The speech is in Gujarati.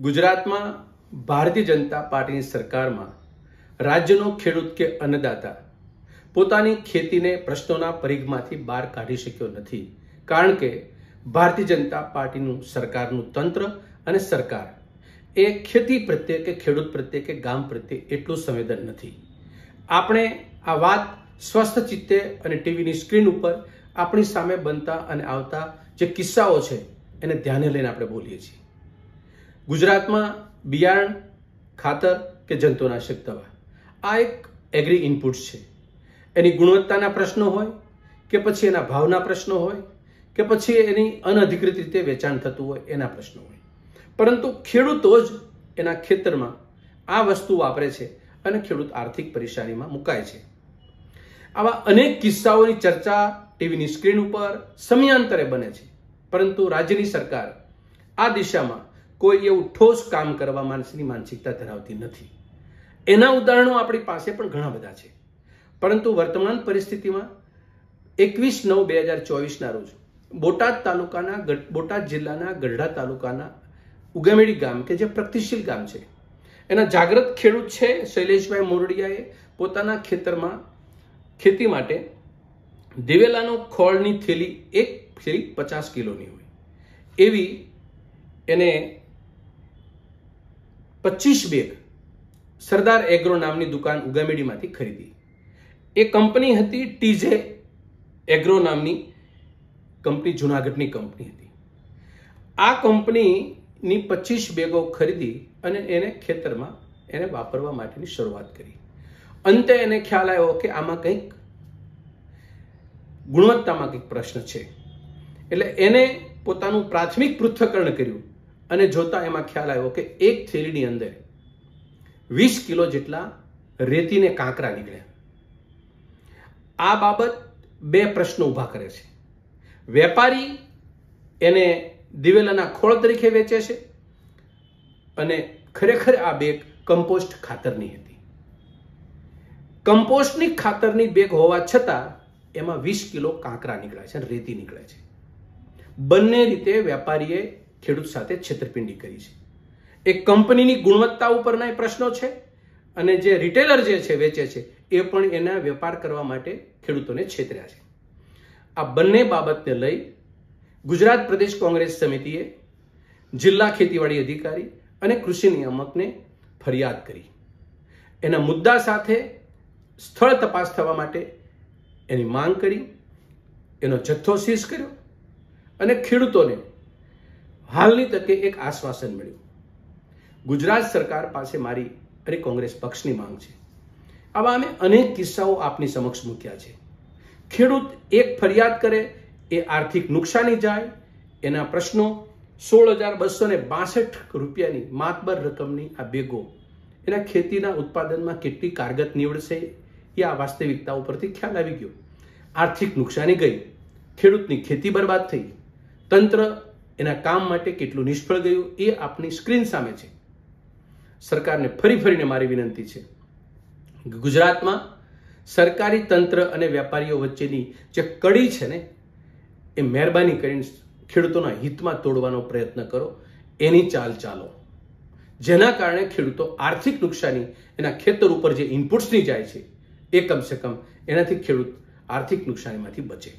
ગુજરાતમાં ભારતીય જનતા પાર્ટીની સરકારમાં રાજ્યનો ખેડૂત કે અન્નદાતા પોતાની ખેતીને પ્રશ્નોના પરિઘમાંથી બહાર કાઢી શક્યો નથી. કારણ કે ભારતીય જનતા પાર્ટીનું સરકારનું તંત્ર અને સરકાર એ ખેતી પ્રત્યે કે ખેડૂત પ્રત્યે કે ગામ પ્રત્યે એટલું સંવેદન નથી. આપણે આ વાત સ્વસ્થ ચિત્તે અને ટીવીની સ્ક્રીન ઉપર આપણી સામે બનતા અને આવતા જે કિસ્સાઓ છે એને ધ્યાને લઈને આપણે બોલીએ છીએ. ગુજરાતમાં બિયારણ, ખાતર કે જંતુનાશક દવા. આ એક એગ્રી ઇનપુટ્સ છે. એની ગુણવત્તાના પ્રશ્નો હોય કે પછી એના ભાવના પ્રશ્નો હોય કે પછી એની અનધિકૃત રીતે વેચાણ થતું હોય એના પ્રશ્નો હોય. પરંતુ ખેડૂતો જ એના ખેતરમાં આ વસ્તુ વાપરે છે અને ખેડૂત આર્થિક પરેશાનીમાં મુકાય છે. આવા અનેક કિસ્સાઓની ચર્ચા ટીવીની સ્ક્રીન ઉપર સમયાંતરે બને છે. પરંતુ રાજ્યની સરકાર આ દિશામાં કોઈ એવું ઠોસ કામ કરવા માણસની માનસિકતા ધરાવતી નથી. એના ઉદાહરણો આપણી પાસે પણ ઘણા બધા છે. પરંતુ વર્તમાન પરિસ્થિતિમાં એકવીસ નવ બે હજાર ચોવીસના રોજ બોટાદ તાલુકાના બોટાદ જિલ્લાના ગઢડા તાલુકાના ઉગામેડી ગામ કે જે પ્રગતિશીલ ગામ છે. એના જાગૃત ખેડૂત છે શૈલેષભાઈ મોરડિયાએ પોતાના ખેતરમાં ખેતી માટે દિવેલાનો ખોળની થેલી એક થેલી પચાસ કિલોની હોય. એવી એને પચીસ બેગ સરદાર એગ્રો નામની દુકાન ઉગામેડીમાંથી ખરીદી. એ કંપની હતી ટીજે એગ્રો નામની કંપની, જુનાગઢની કંપની હતી. આ કંપનીની પચીસ બેગો ખરીદી અને એને ખેતરમાં એને વાપરવા માટેની શરૂઆત કરી. અંતે એને ખ્યાલ આવ્યો કે આમાં કંઈક ગુણવત્તામાં કંઈક પ્રશ્ન છે. એટલે એને પોતાનું પ્રાથમિક પૃથ્થકરણ કર્યું. અને જોતા એમાં ખ્યાલ આવ્યો કે એક થેલીની અંદર વીસ કિલો જેટલા રેતીને કાંકરા નીકળ્યા. આ બાબત બે પ્રશ્નો ઊભા કરે છે. વેપારી એને દિવેલાના ખોળ તરીકે વેચે છે અને ખરેખર આ બેગ કમ્પોસ્ટ ખાતરની હતી. કમ્પોસ્ટની ખાતરની બેગ હોવા છતાં એમાં વીસ કિલો કાંકરા નીકળે છે રેતી નીકળે છે. બંને રીતે વેપારીએ ખેડૂત સાથે છેતરપિંડી કરી છે. એ કંપનીની ગુણવત્તા ઉપરના એ પ્રશ્નો છે અને જે રિટેલર જે છે, વેચે છે, એ પણ એના વેપાર કરવા માટે ખેડૂતોને છેતર્યા છે. આ બંને બાબતને લઈ ગુજરાત પ્રદેશ કોંગ્રેસ સમિતિએ જિલ્લા ખેતીવાડી અધિકારી અને કૃષિ નિયામકને ફરિયાદ કરી. એના મુદ્દા સાથે સ્થળ તપાસ થવા માટે એની માંગ કરી, એનો જથ્થો સીઝ કર્યો અને ખેડૂતોને હાલની તકે એક આશ્વાસન મળ્યું. ગુજરાત સરકાર પાસે મારી અને કોંગ્રેસ પક્ષની માંગ છે. આવા અમે અનેક કિસ્સાઓ આપની સમક્ષ મૂક્યા છે. ખેડૂત એક ફરિયાદ કરે, એ આર્થિક નુકસાની જાય, એના પ્રશ્નો સોળ હજાર બસો ને બાસઠ રૂપિયાની માતબર રકમની આ બેગો એના ખેતીના ઉત્પાદનમાં કેટલી કારગત નીવડશે, એ આ વાસ્તવિકતા ઉપરથી ખ્યાલ આવી ગયો. આર્થિક નુકસાની ગઈ, ખેડૂતની ખેતી બરબાદ થઈ, તંત્ર એના કામ માટે કેટલું નિષ્ફળ ગયું એ આપની સ્ક્રીન સામે છે. સરકારને ફરી ફરીને મારી વિનંતી છે. ગુજરાતમાં સરકારી તંત્ર અને વેપારીઓ વચ્ચેની જે કડી છે ને, એ મહેરબાની કરીને ખેડૂતોના હિતમાં તોડવાનો પ્રયત્ન કરો. એની ચાલ ચાલો. જેના કારણે ખેડૂતો આર્થિક નુકસાની એના ખેતર ઉપર જે ઇનપુટ્સની જાય છે, એ કમસે કમ એનાથી ખેડૂત આર્થિક નુકસાનીમાંથી બચે.